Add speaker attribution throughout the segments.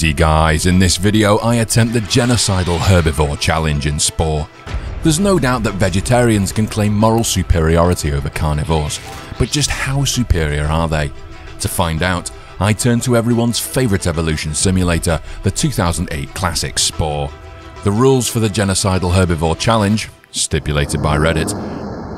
Speaker 1: Easy guys, in this video I attempt the genocidal herbivore challenge in Spore. There's no doubt that vegetarians can claim moral superiority over carnivores, but just how superior are they? To find out, I turn to everyone's favourite evolution simulator, the 2008 classic Spore. The rules for the genocidal herbivore challenge, stipulated by Reddit,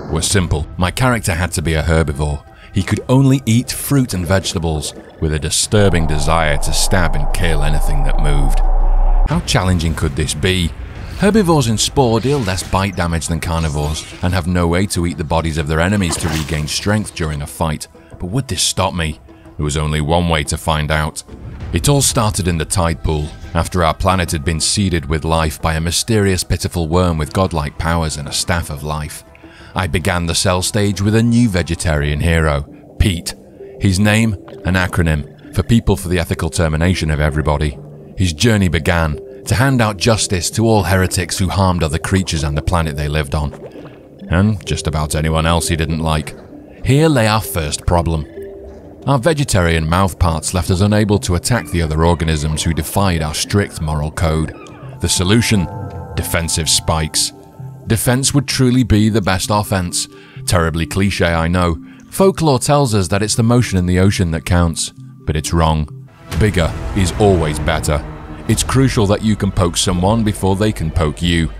Speaker 1: were simple. My character had to be a herbivore. He could only eat fruit and vegetables, with a disturbing desire to stab and kill anything that moved. How challenging could this be? Herbivores in Spore deal less bite damage than carnivores, and have no way to eat the bodies of their enemies to regain strength during a fight. But would this stop me? There was only one way to find out. It all started in the tide pool, after our planet had been seeded with life by a mysterious pitiful worm with godlike powers and a staff of life. I began the cell stage with a new vegetarian hero, Pete. His name, an acronym for People for the Ethical Termination of Everybody. His journey began to hand out justice to all heretics who harmed other creatures and the planet they lived on. And just about anyone else he didn't like. Here lay our first problem. Our vegetarian mouthparts left us unable to attack the other organisms who defied our strict moral code. The solution? Defensive spikes. Defense would truly be the best offense. Terribly cliche, I know. Folklore tells us that it's the motion in the ocean that counts, but it's wrong. Bigger is always better. It's crucial that you can poke someone before they can poke you.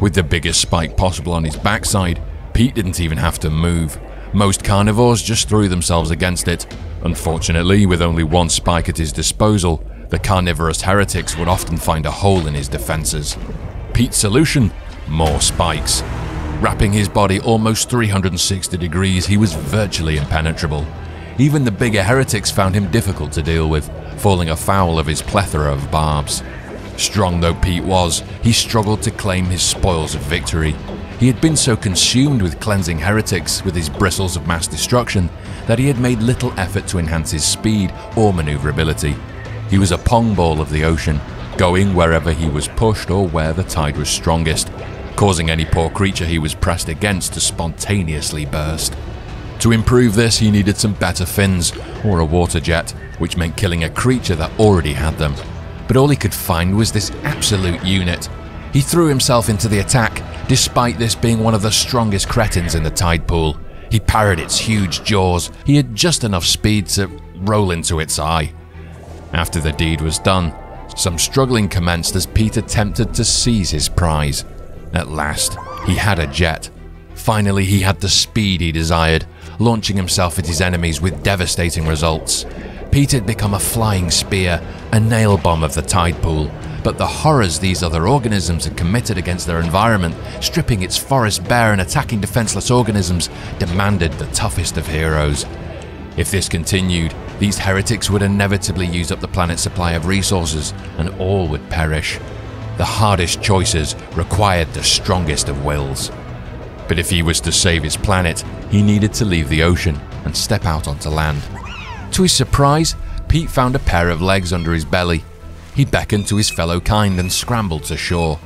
Speaker 1: With the biggest spike possible on his backside, Pete didn't even have to move. Most carnivores just threw themselves against it. Unfortunately, with only one spike at his disposal, the carnivorous heretics would often find a hole in his defenses. Pete's solution? More spikes. Wrapping his body almost 360 degrees, he was virtually impenetrable. Even the bigger heretics found him difficult to deal with, falling afoul of his plethora of barbs. Strong though Pete was, he struggled to claim his spoils of victory. He had been so consumed with cleansing heretics with his bristles of mass destruction that he had made little effort to enhance his speed or maneuverability. He was a pong ball of the ocean, going wherever he was pushed or where the tide was strongest, causing any poor creature he was pressed against to spontaneously burst. To improve this, he needed some better fins, or a water jet, which meant killing a creature that already had them. But all he could find was this absolute unit. He threw himself into the attack, despite this being one of the strongest cretins in the tide pool. He parried its huge jaws, he had just enough speed to roll into its eye. After the deed was done, some struggling commenced as Pete attempted to seize his prize. At last, he had a jet. Finally, he had the speed he desired, launching himself at his enemies with devastating results. Pete had become a flying spear, a nail bomb of the tide pool, but the horrors these other organisms had committed against their environment, stripping its forest bare and attacking defenseless organisms, demanded the toughest of heroes. If this continued, these heretics would inevitably use up the planet's supply of resources, and all would perish. The hardest choices required the strongest of wills. But if he was to save his planet, he needed to leave the ocean and step out onto land. To his surprise, Pete found a pair of legs under his belly. He beckoned to his fellow kind and scrambled to shore.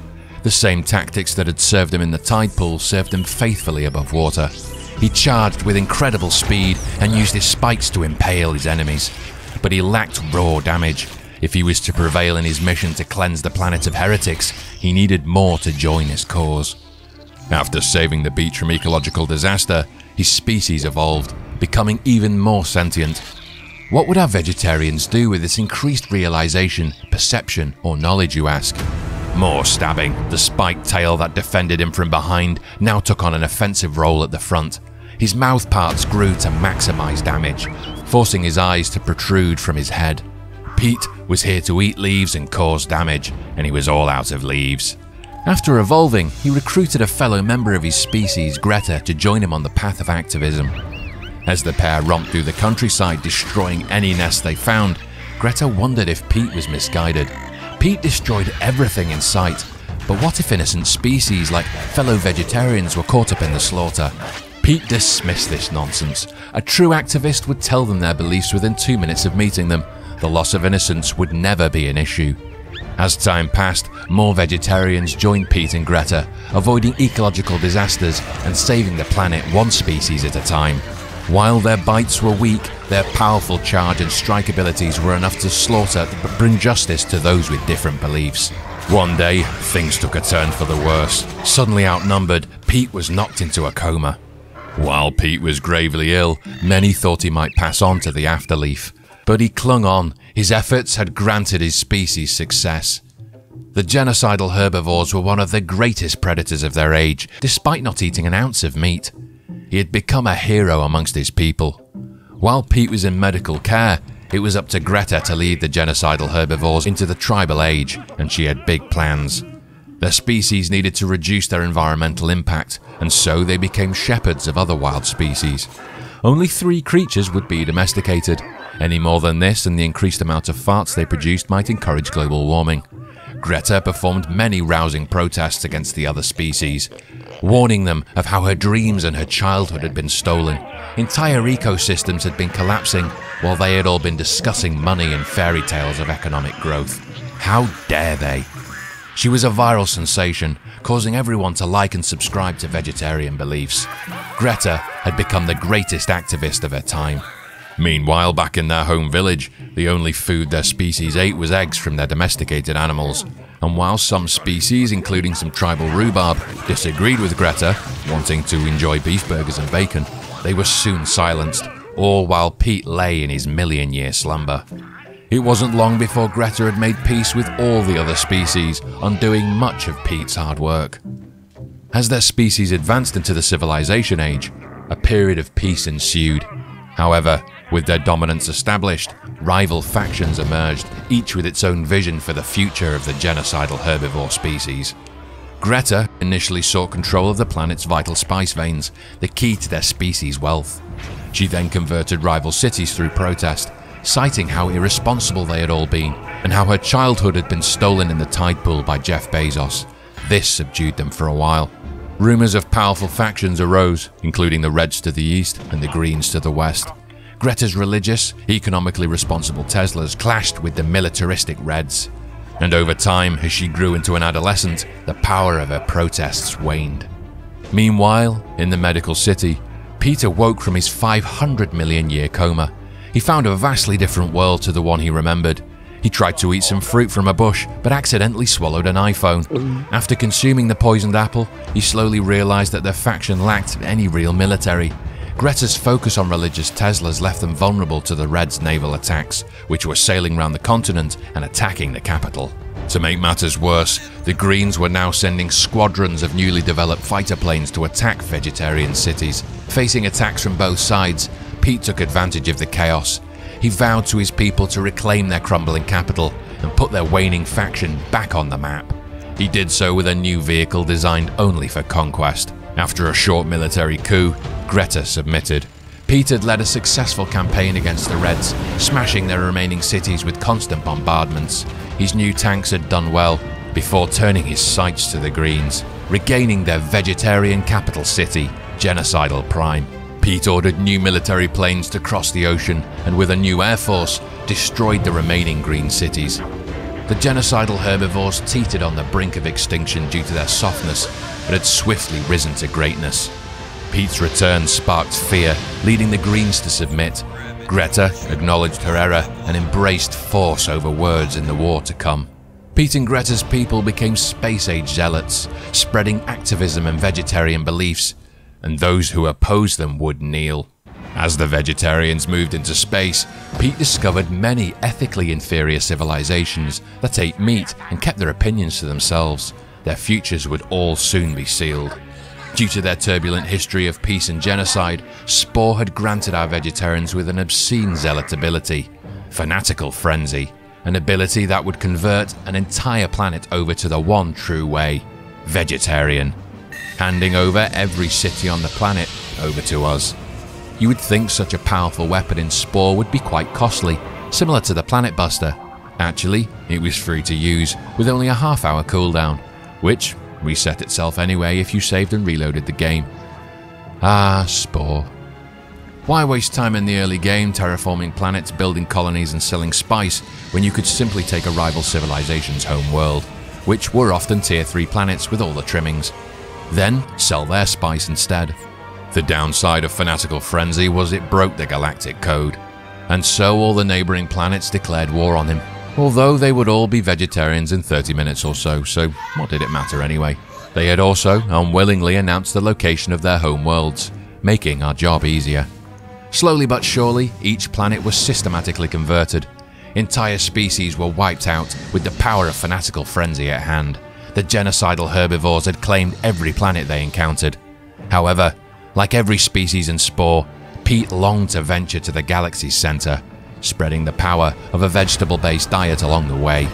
Speaker 1: The same tactics that had served him in the tide pool served him faithfully above water. He charged with incredible speed and used his spikes to impale his enemies. But he lacked raw damage, if he was to prevail in his mission to cleanse the planet of heretics, he needed more to join his cause. After saving the beach from ecological disaster, his species evolved, becoming even more sentient. What would our vegetarians do with this increased realization, perception, or knowledge, you ask? More stabbing. The spiked tail that defended him from behind now took on an offensive role at the front. His mouth parts grew to maximize damage, forcing his eyes to protrude from his head. Pete was here to eat leaves and cause damage, and he was all out of leaves. After evolving, he recruited a fellow member of his species, Greta, to join him on the path of activism. As the pair romped through the countryside, destroying any nest they found, Greta wondered if Pete was misguided. Pete destroyed everything in sight, but what if innocent species like fellow vegetarians were caught up in the slaughter? Pete dismissed this nonsense. A true activist would tell them their beliefs within two minutes of meeting them, the loss of innocence would never be an issue. As time passed, more vegetarians joined Pete and Greta, avoiding ecological disasters and saving the planet one species at a time. While their bites were weak, their powerful charge and strike abilities were enough to slaughter but bring justice to those with different beliefs. One day, things took a turn for the worse. Suddenly outnumbered, Pete was knocked into a coma. While Pete was gravely ill, many thought he might pass on to the afterlife. But he clung on, his efforts had granted his species success. The genocidal herbivores were one of the greatest predators of their age, despite not eating an ounce of meat. He had become a hero amongst his people. While Pete was in medical care, it was up to Greta to lead the genocidal herbivores into the tribal age, and she had big plans. Their species needed to reduce their environmental impact, and so they became shepherds of other wild species. Only three creatures would be domesticated. Any more than this and the increased amount of farts they produced might encourage global warming. Greta performed many rousing protests against the other species, warning them of how her dreams and her childhood had been stolen. Entire ecosystems had been collapsing while they had all been discussing money and fairy tales of economic growth. How dare they? She was a viral sensation, causing everyone to like and subscribe to vegetarian beliefs. Greta had become the greatest activist of her time. Meanwhile, back in their home village, the only food their species ate was eggs from their domesticated animals. And while some species, including some tribal rhubarb, disagreed with Greta, wanting to enjoy beef burgers and bacon, they were soon silenced, all while Pete lay in his million year slumber. It wasn't long before Greta had made peace with all the other species, undoing much of Pete's hard work. As their species advanced into the civilization age, a period of peace ensued. However, with their dominance established, rival factions emerged, each with its own vision for the future of the genocidal herbivore species. Greta initially sought control of the planet's vital spice veins, the key to their species' wealth. She then converted rival cities through protest, citing how irresponsible they had all been and how her childhood had been stolen in the tide pool by Jeff Bezos. This subdued them for a while. Rumours of powerful factions arose, including the Reds to the east and the Greens to the west. Greta's religious, economically responsible Teslas clashed with the militaristic Reds. And over time, as she grew into an adolescent, the power of her protests waned. Meanwhile, in the medical city, Peter woke from his 500 million year coma. He found a vastly different world to the one he remembered. He tried to eat some fruit from a bush, but accidentally swallowed an iPhone. After consuming the poisoned apple, he slowly realized that their faction lacked any real military. Greta's focus on religious Teslas left them vulnerable to the Reds' naval attacks, which were sailing around the continent and attacking the capital. To make matters worse, the Greens were now sending squadrons of newly developed fighter planes to attack vegetarian cities. Facing attacks from both sides, Pete took advantage of the chaos. He vowed to his people to reclaim their crumbling capital and put their waning faction back on the map. He did so with a new vehicle designed only for conquest. After a short military coup, Greta submitted. Pete had led a successful campaign against the Reds, smashing their remaining cities with constant bombardments. His new tanks had done well, before turning his sights to the Greens, regaining their vegetarian capital city, Genocidal Prime. Pete ordered new military planes to cross the ocean and with a new air force, destroyed the remaining green cities. The genocidal herbivores teetered on the brink of extinction due to their softness, but had swiftly risen to greatness. Pete's return sparked fear, leading the Greens to submit. Greta acknowledged her error and embraced force over words in the war to come. Pete and Greta's people became space age zealots, spreading activism and vegetarian beliefs, and those who opposed them would kneel. As the vegetarians moved into space, Pete discovered many ethically inferior civilizations that ate meat and kept their opinions to themselves. Their futures would all soon be sealed. Due to their turbulent history of peace and genocide, Spore had granted our vegetarians with an obscene zealot ability, fanatical frenzy, an ability that would convert an entire planet over to the one true way, vegetarian, handing over every city on the planet over to us. You would think such a powerful weapon in Spore would be quite costly, similar to the Planet Buster. Actually, it was free to use, with only a half hour cooldown, which reset itself anyway if you saved and reloaded the game. Ah, Spore. Why waste time in the early game terraforming planets, building colonies and selling spice when you could simply take a rival civilization's home world, which were often tier 3 planets with all the trimmings, then sell their spice instead. The downside of Fanatical Frenzy was it broke the galactic code, and so all the neighbouring planets declared war on him. Although they would all be vegetarians in 30 minutes or so, so what did it matter anyway? They had also unwillingly announced the location of their home worlds, making our job easier. Slowly but surely, each planet was systematically converted. Entire species were wiped out with the power of fanatical frenzy at hand. The genocidal herbivores had claimed every planet they encountered. However, like every species and spore, Pete longed to venture to the galaxy's center, spreading the power of a vegetable based diet along the way.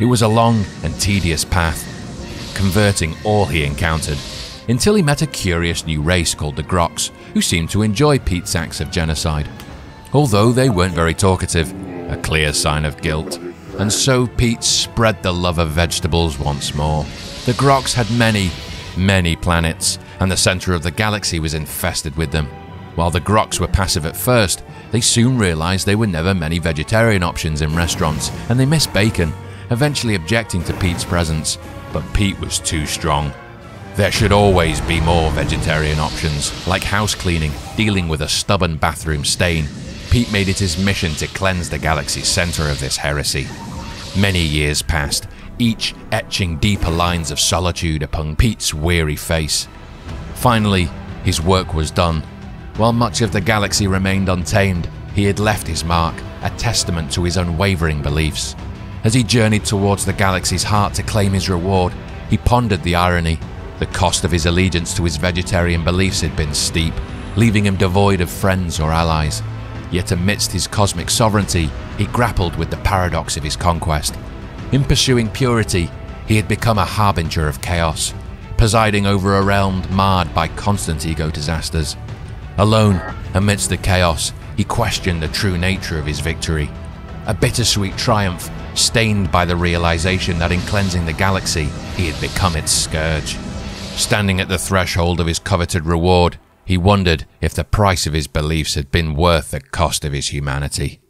Speaker 1: It was a long and tedious path, converting all he encountered, until he met a curious new race called the Grox, who seemed to enjoy Pete's acts of genocide. Although they weren't very talkative, a clear sign of guilt, and so Pete spread the love of vegetables once more. The Grox had many, many planets, and the center of the galaxy was infested with them. While the Grox were passive at first, they soon realized there were never many vegetarian options in restaurants, and they missed bacon, eventually objecting to Pete's presence. But Pete was too strong. There should always be more vegetarian options, like house cleaning, dealing with a stubborn bathroom stain. Pete made it his mission to cleanse the galaxy's center of this heresy. Many years passed, each etching deeper lines of solitude upon Pete's weary face. Finally, his work was done. While much of the galaxy remained untamed, he had left his mark, a testament to his unwavering beliefs. As he journeyed towards the galaxy's heart to claim his reward, he pondered the irony. The cost of his allegiance to his vegetarian beliefs had been steep, leaving him devoid of friends or allies. Yet amidst his cosmic sovereignty, he grappled with the paradox of his conquest. In pursuing purity, he had become a harbinger of chaos, presiding over a realm marred by constant eco disasters. Alone, amidst the chaos, he questioned the true nature of his victory. A bittersweet triumph, stained by the realization that in cleansing the galaxy, he had become its scourge. Standing at the threshold of his coveted reward, he wondered if the price of his beliefs had been worth the cost of his humanity.